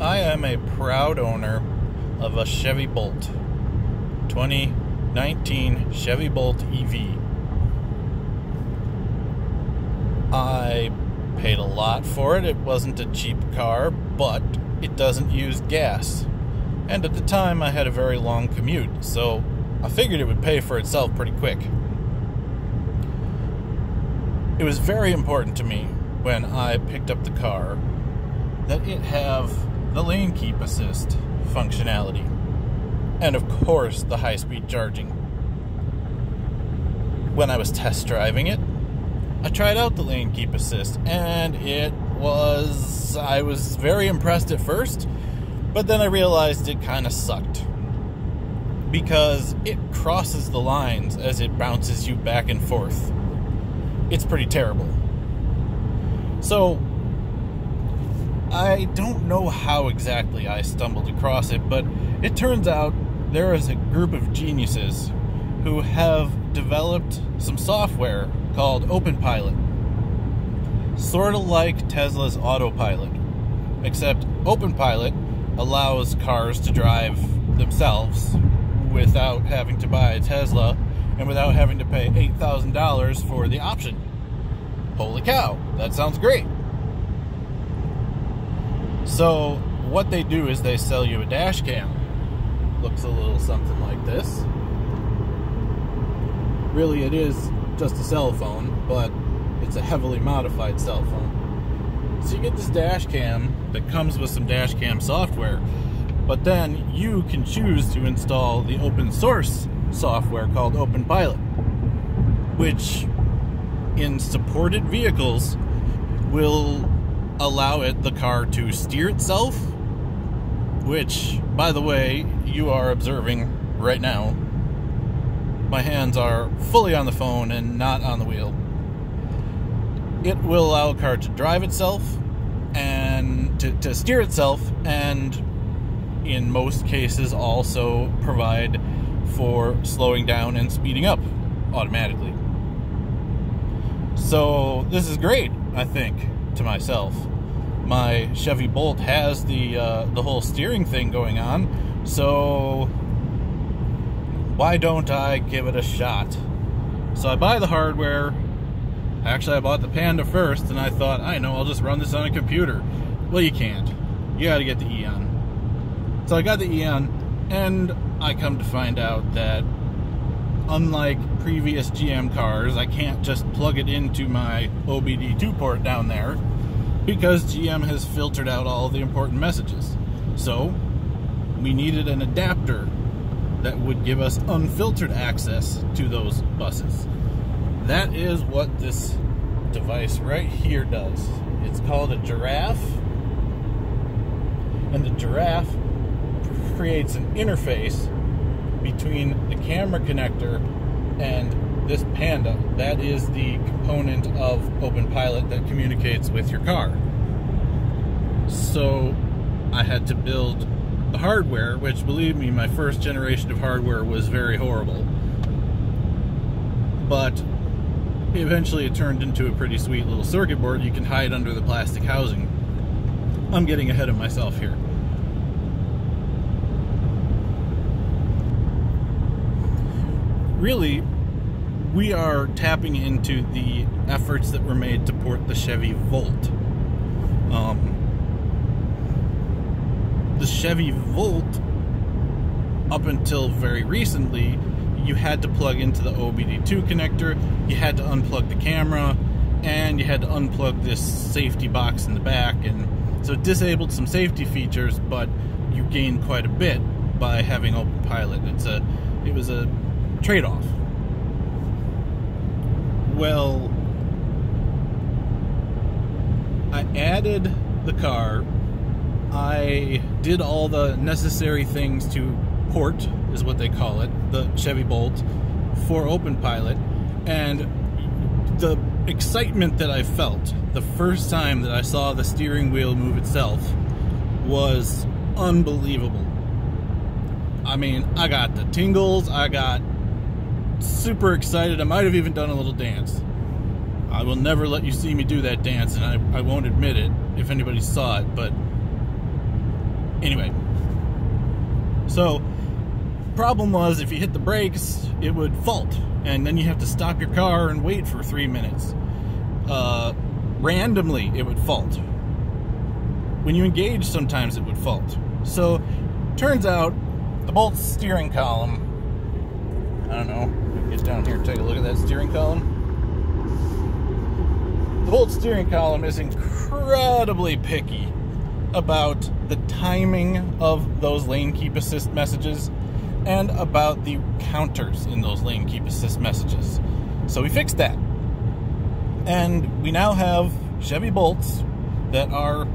I am a proud owner of a Chevy Bolt 2019 Chevy Bolt EV. I paid a lot for it. It wasn't a cheap car, but it doesn't use gas. And at the time, I had a very long commute, so I figured it would pay for itself pretty quick. It was very important to me when I picked up the car that it have the lane keep assist functionality. And of course, the high speed charging. When I was test driving it, I tried out the lane keep assist and it was. I was very impressed at first, but then I realized it kind of sucked. Because it crosses the lines as it bounces you back and forth. It's pretty terrible. So, I don't know how exactly I stumbled across it, but it turns out there is a group of geniuses who have developed some software called OpenPilot. Sort of like Tesla's autopilot, except OpenPilot allows cars to drive themselves without having to buy a Tesla and without having to pay $8,000 for the option. Holy cow, that sounds great. So, what they do is they sell you a dash cam. Looks a little something like this. Really, it is just a cell phone, but it's a heavily modified cell phone. So, you get this dash cam that comes with some dash cam software, but then you can choose to install the open source software called OpenPilot, which in supported vehicles will allow it the car to steer itself which by the way you are observing right now. My hands are fully on the phone and not on the wheel. It will allow a car to drive itself and to, to steer itself and in most cases also provide for slowing down and speeding up automatically. So this is great i think to myself my Chevy Bolt has the uh, the whole steering thing going on, so why don't I give it a shot? So I buy the hardware. Actually, I bought the Panda first, and I thought, I know, I'll just run this on a computer. Well, you can't. You got to get the Eon. So I got the Eon, and I come to find out that unlike previous GM cars, I can't just plug it into my OBD2 port down there because GM has filtered out all the important messages. So, we needed an adapter that would give us unfiltered access to those buses. That is what this device right here does. It's called a giraffe, and the giraffe creates an interface between the camera connector and this Panda, that is the component of OpenPilot that communicates with your car. So I had to build the hardware, which believe me, my first generation of hardware was very horrible. But eventually it turned into a pretty sweet little circuit board you can hide under the plastic housing. I'm getting ahead of myself here. Really, we are tapping into the efforts that were made to port the Chevy Volt. Um, the Chevy Volt, up until very recently, you had to plug into the OBD2 connector, you had to unplug the camera, and you had to unplug this safety box in the back. And so it disabled some safety features, but you gained quite a bit by having OpenPilot. It's a, it was a trade-off well, I added the car. I did all the necessary things to port, is what they call it, the Chevy Bolt for Open Pilot. And the excitement that I felt the first time that I saw the steering wheel move itself was unbelievable. I mean, I got the tingles, I got super excited. I might have even done a little dance. I will never let you see me do that dance, and I, I won't admit it if anybody saw it, but Anyway, so problem was if you hit the brakes, it would fault, and then you have to stop your car and wait for three minutes. Uh, randomly, it would fault. When you engage, sometimes it would fault. So, turns out the Bolt steering column. I don't know. Down here take a look at that steering column. The Bolt steering column is incredibly picky about the timing of those lane keep assist messages and about the counters in those lane keep assist messages. So we fixed that. And we now have Chevy Bolts that are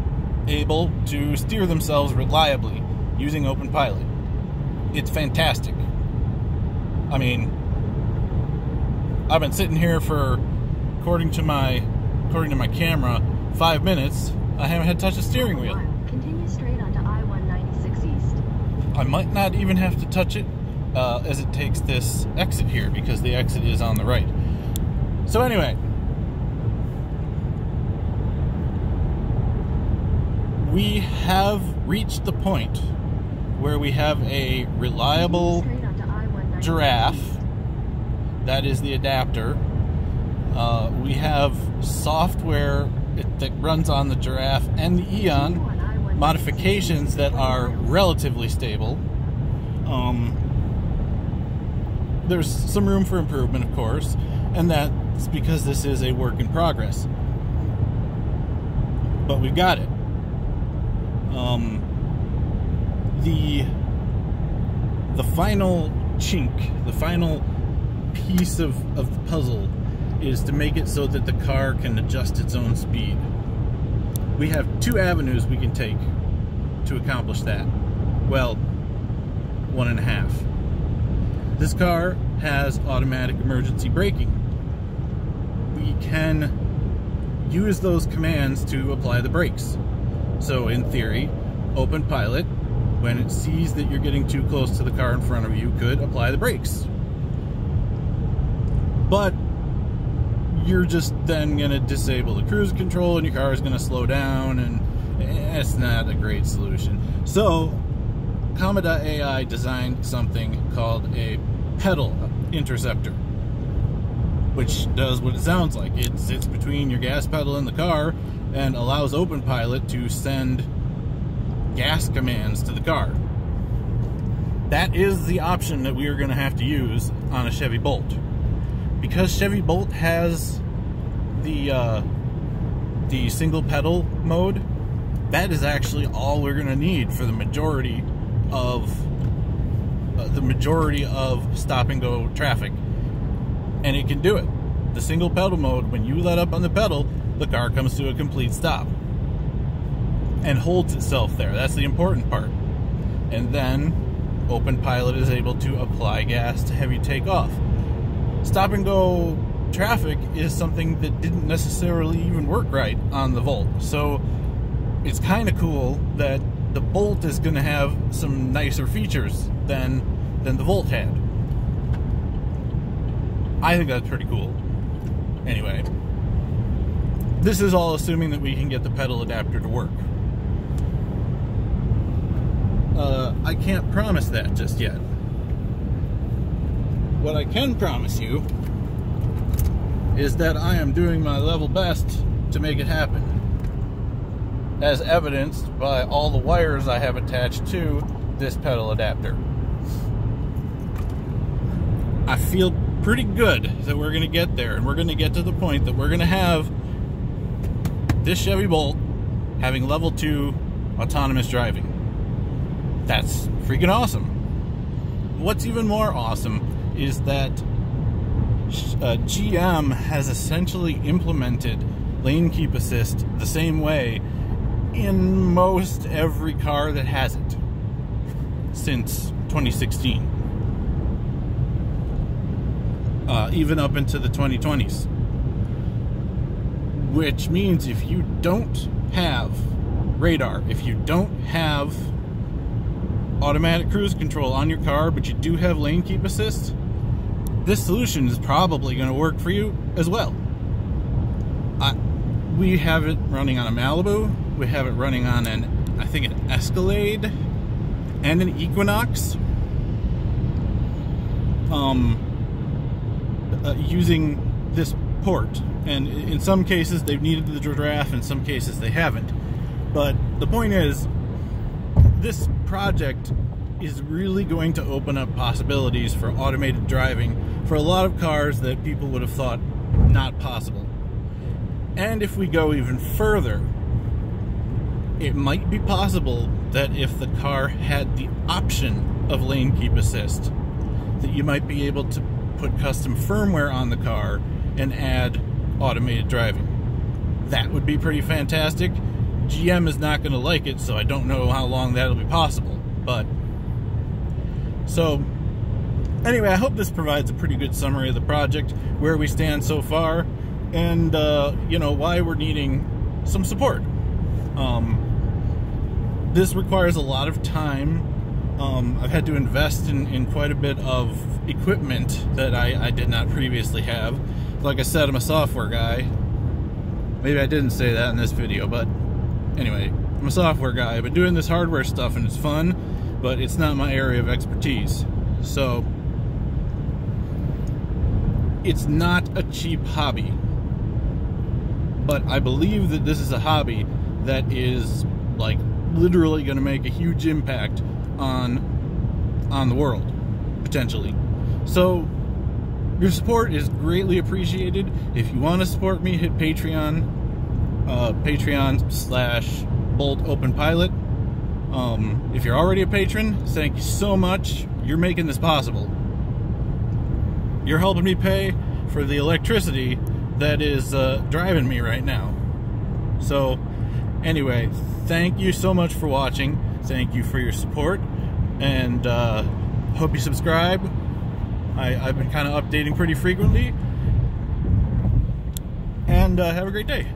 able to steer themselves reliably using Open Pilot. It's fantastic. I mean, I've been sitting here for according to my according to my camera, 5 minutes. I haven't had to touch a steering wheel. Continue straight onto I-196 East. I might not even have to touch it uh, as it takes this exit here because the exit is on the right. So anyway, we have reached the point where we have a reliable Straight onto I-196 giraffe. That is the adapter. Uh, we have software that runs on the giraffe and the Eon modifications that are relatively stable. Um, there's some room for improvement, of course, and that's because this is a work in progress. But we've got it. Um, the the final chink, the final piece of, of the puzzle is to make it so that the car can adjust its own speed. We have two avenues we can take to accomplish that. Well, one and a half. This car has automatic emergency braking. We can use those commands to apply the brakes. So, in theory, open pilot, when it sees that you're getting too close to the car in front of you, could apply the brakes. But you're just then going to disable the cruise control and your car is going to slow down, and it's not a great solution. So, Comma.ai designed something called a pedal interceptor, which does what it sounds like. It sits between your gas pedal and the car and allows OpenPilot to send gas commands to the car. That is the option that we are going to have to use on a Chevy Bolt. Because Chevy Bolt has the uh, the single pedal mode, that is actually all we're going to need for the majority of uh, the majority of stop and go traffic. And it can do it. The single pedal mode, when you let up on the pedal, the car comes to a complete stop and holds itself there. That's the important part. And then Open Pilot is able to apply gas to heavy takeoff. Stop and go traffic is something that didn't necessarily even work right on the Volt. So it's kind of cool that the Bolt is going to have some nicer features than than the Volt had. I think that's pretty cool. Anyway, this is all assuming that we can get the pedal adapter to work. Uh, I can't promise that just yet. What I can promise you is that I am doing my level best to make it happen, as evidenced by all the wires I have attached to this pedal adapter. I feel pretty good that we're going to get there, and we're going to get to the point that we're going to have this Chevy Bolt having level 2 autonomous driving. That's freaking awesome. What's even more awesome is that uh, GM has essentially implemented lane keep assist the same way in most every car that has it since 2016. Uh, even up into the 2020s. Which means if you don't have radar, if you don't have automatic cruise control on your car, but you do have lane keep assist, this solution is probably going to work for you as well. I, we have it running on a Malibu, we have it running on an I think an Escalade and an Equinox. Um, uh, using this port, and in some cases they've needed the giraffe, in some cases they haven't. But the point is, this project is really going to open up possibilities for automated driving for a lot of cars that people would have thought not possible. And if we go even further, it might be possible that if the car had the option of lane keep assist, that you might be able to put custom firmware on the car and add automated driving. That would be pretty fantastic. GM is not going to like it, so I don't know how long that'll be possible. But so anyway, I hope this provides a pretty good summary of the project, where we stand so far, and uh, you know why we're needing some support. Um, this requires a lot of time. Um, I've had to invest in, in quite a bit of equipment that I, I did not previously have. Like I said, I'm a software guy. Maybe I didn't say that in this video, but anyway, I'm a software guy. I've been doing this hardware stuff and it's fun, but it's not my area of expertise. So, it's not a cheap hobby. But I believe that this is a hobby that is like literally going to make a huge impact on on the world potentially. So your support is greatly appreciated. If you want to support me, hit Patreon, uh, Patreon slash Bolt Open Pilot. Um, if you're already a patron, thank you so much. You're making this possible. You're helping me pay for the electricity that is uh, driving me right now. So, anyway, thank you so much for watching. Thank you for your support, and uh, hope you subscribe. I, I've been kind of updating pretty frequently. And uh, have a great day.